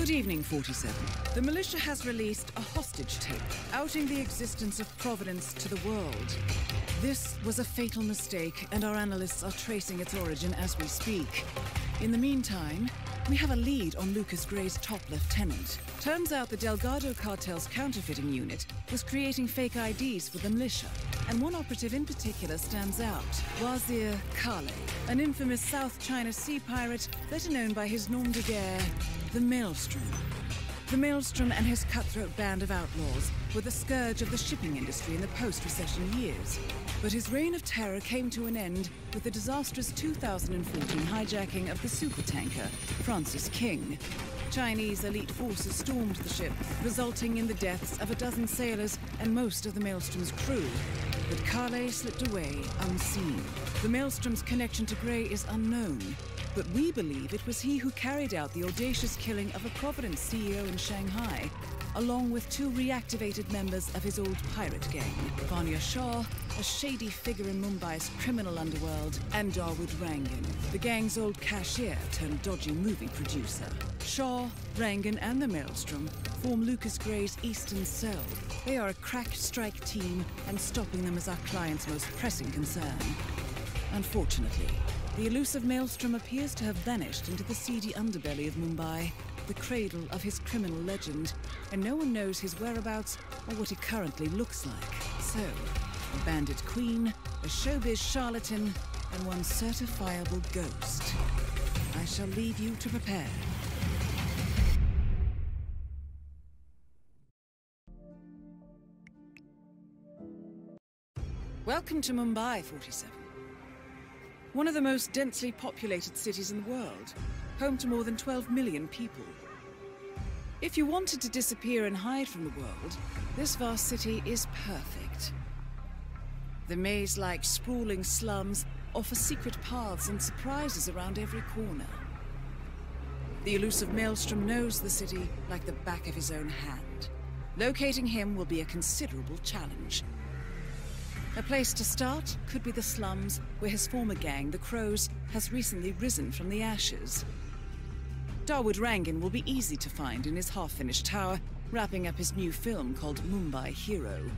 Good evening, 47. The militia has released a hostage tape outing the existence of Providence to the world. This was a fatal mistake, and our analysts are tracing its origin as we speak. In the meantime, we have a lead on Lucas Grey's top lieutenant. Turns out the Delgado cartel's counterfeiting unit was creating fake IDs for the militia, and one operative in particular stands out Wazir Kale, an infamous South China sea pirate better known by his nom de guerre, the Maelstrom. The Maelstrom and his cutthroat band of outlaws were the scourge of the shipping industry in the post recession years. But his reign of terror came to an end with the disastrous 2014 hijacking of the supertanker Francis King. Chinese elite forces stormed the ship, resulting in the deaths of a dozen sailors and most of the Maelstrom's crew. But Kale slipped away unseen. The Maelstrom's connection to Grey is unknown, but we believe it was he who carried out the audacious killing of a Providence CEO in Shanghai, along with two reactivated members of his old pirate gang, Vanya Shah, a shady figure in Mumbai's criminal underworld, and Dawood Rangan, the gang's old cashier turned dodgy movie producer. Shah, Rangan, and the Maelstrom form Lucas Grey's Eastern Cell. They are a crack strike team, and stopping them is our client's most pressing concern. Unfortunately, the elusive Maelstrom appears to have vanished into the seedy underbelly of Mumbai, the cradle of his criminal legend, and no one knows his whereabouts or what he currently looks like. So, a bandit queen, a showbiz charlatan, and one certifiable ghost. I shall leave you to prepare. Welcome to Mumbai, 47. One of the most densely populated cities in the world, home to more than 12 million people. If you wanted to disappear and hide from the world, this vast city is perfect. The maze-like sprawling slums offer secret paths and surprises around every corner. The elusive Maelstrom knows the city like the back of his own hand. Locating him will be a considerable challenge. A place to start could be the slums, where his former gang, the Crows, has recently risen from the ashes. Dawood Rangan will be easy to find in his half-finished tower, wrapping up his new film called Mumbai Hero.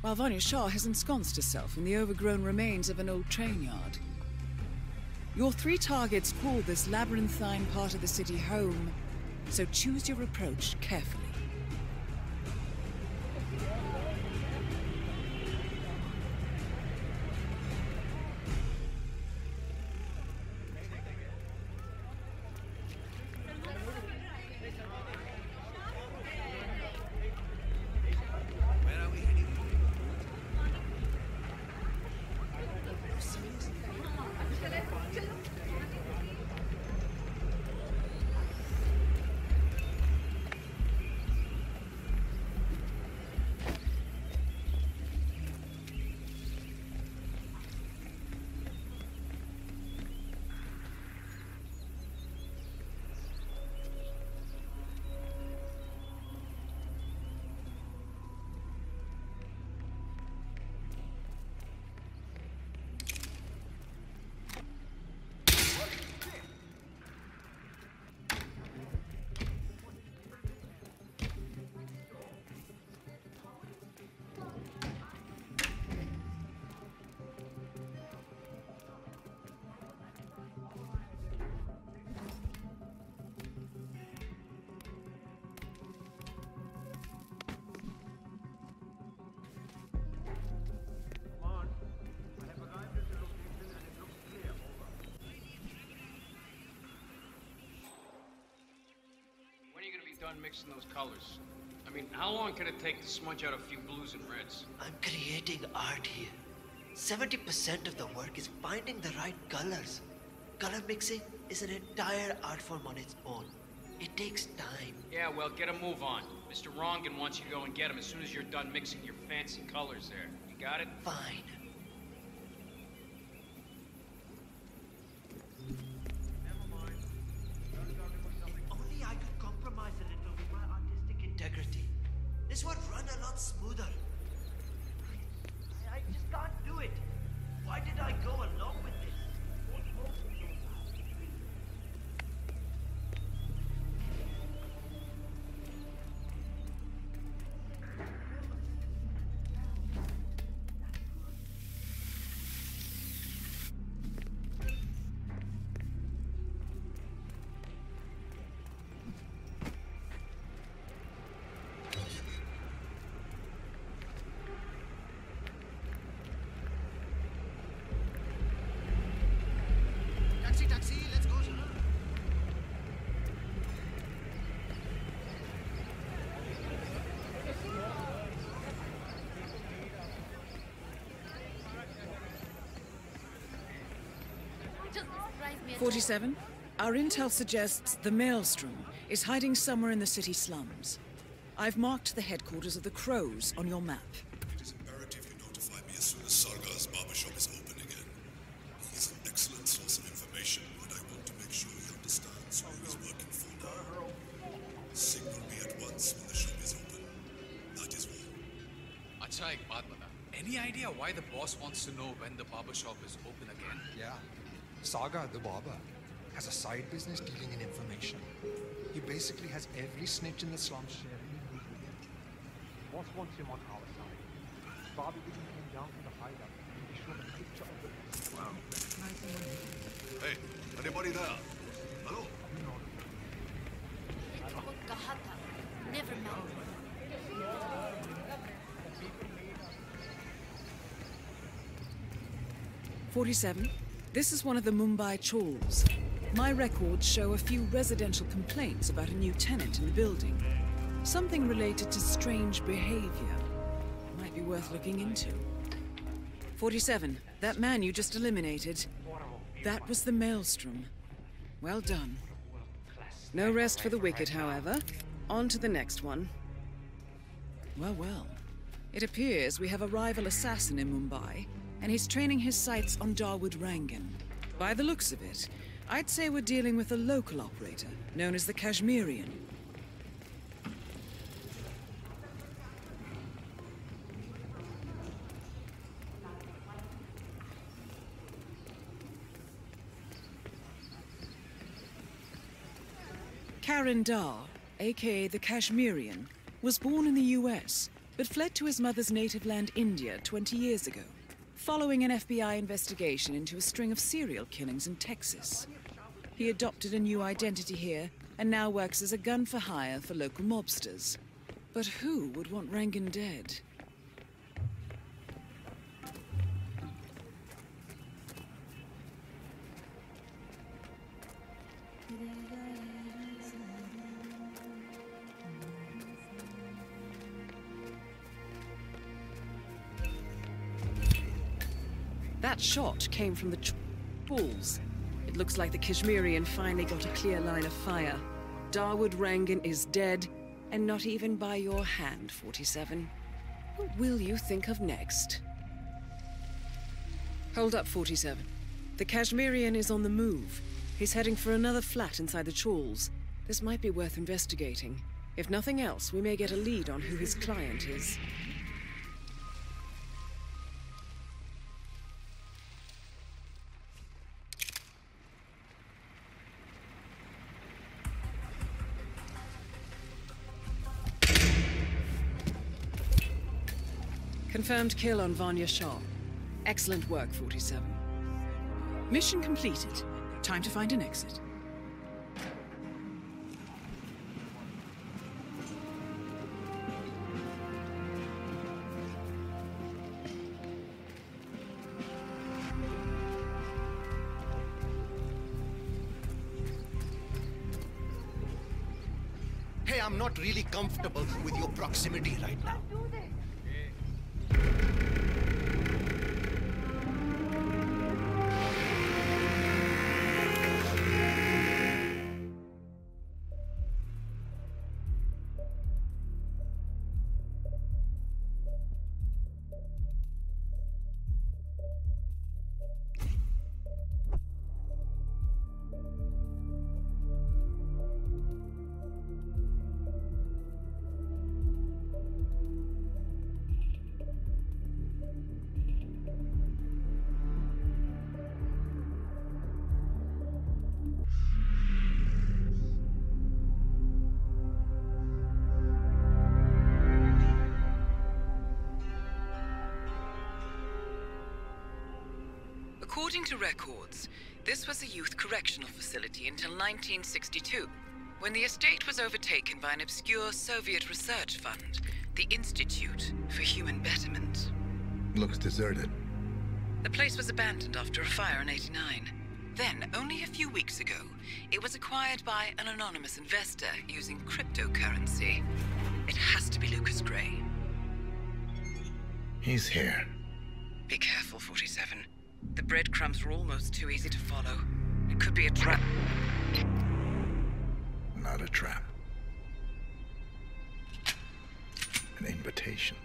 While Vanya Shah has ensconced herself in the overgrown remains of an old train yard. Your three targets call this labyrinthine part of the city home, so choose your approach carefully. Done mixing those colors? I mean, how long can it take to smudge out a few blues and reds? I'm creating art here. 70% of the work is finding the right colors. Color mixing is an entire art form on its own. It takes time. Yeah, well, get a move on. Mr. Rangan wants you to go and get him as soon as you're done mixing your fancy colors there. You got it? Fine. 47. Our intel suggests the Maelstrom is hiding somewhere in the city slums. I've marked the headquarters of the Crows on your map. It is imperative you notify me as soon as Sargar's barbershop is open again. He is an excellent source of information, and I want to make sure he understands who he's working for now. Signal me at once when the shop is open. That is all. Acha ek baat. Any idea why the boss wants to know when the barbershop is open again? Yeah. Saga, the barber, has a side business dealing in information. He basically has every snitch in the slums. Boss wants him on our side. Bobby even came down to the hideout and he showed a picture of the... Wow. Hey, anybody there? Hello? It's called Gahata. Never mind. Forty-seven. This is one of the Mumbai chawls. My records show a few residential complaints about a new tenant in the building. Something related to strange behavior. Might be worth looking into. 47. That man you just eliminated. That was the Maelstrom. Well done. No rest for the wicked, however. On to the next one. Well, well. It appears we have a rival assassin in Mumbai, and he's training his sights on Dawood Rangan. By the looks of it, I'd say we're dealing with a local operator, known as the Kashmirian. Karen Dar, aka the Kashmirian, was born in the US, but fled to his mother's native land, India, 20 years ago, following an FBI investigation into a string of serial killings in Texas. He adopted a new identity here and now works as a gun for hire for local mobsters. But who would want Rangan dead? That shot came from the balls. It looks like the Kashmirian finally got a clear line of fire. Dawood Rangan is dead, and not even by your hand, 47. What will you think of next? Hold up, 47. The Kashmirian is on the move. He's heading for another flat inside the Chawls. This might be worth investigating. If nothing else, we may get a lead on who his client is. Confirmed kill on Vanya Shah. Excellent work, 47. Mission completed. Time to find an exit. Hey, I'm not really comfortable with your proximity right now. According to records, this was a youth correctional facility until 1962, when the estate was overtaken by an obscure Soviet research fund, the Institute for Human Betterment. Looks deserted. The place was abandoned after a fire in 89. Then, only a few weeks ago, it was acquired by an anonymous investor using cryptocurrency. It has to be Lucas Grey. He's here. Be careful, 47. The breadcrumbs were almost too easy to follow. It could be a trap. Not a trap. An invitation.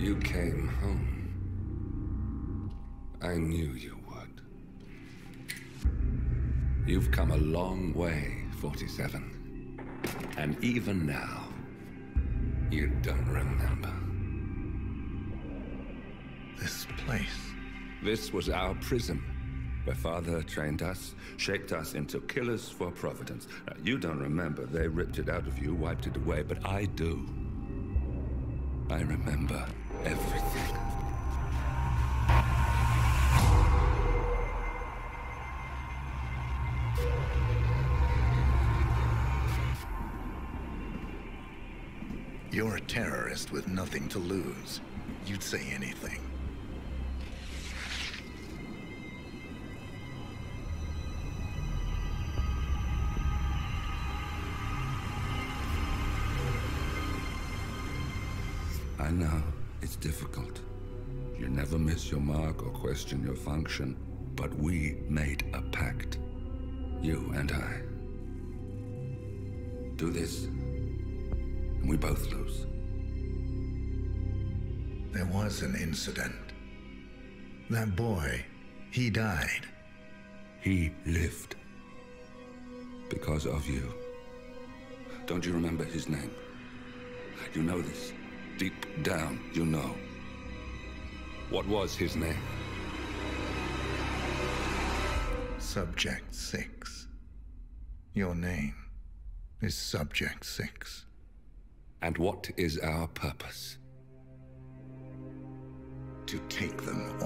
You came home. I knew you would. You've come a long way, 47. And even now, you don't remember. This place. This was our prison, where Father trained us, shaped us into killers for Providence. Now, you don't remember. They ripped it out of you, wiped it away, but I do. I remember everything. You're a terrorist with nothing to lose. You'd say anything. I know it's difficult. You never miss your mark or question your function, but we made a pact. You and I. Do this, and we both lose. There was an incident. That boy, he died. He lived. Because of you. Don't you remember his name? You know this. Down, you know. What was his name? Subject 6. Your name is Subject 6. And what is our purpose? To take them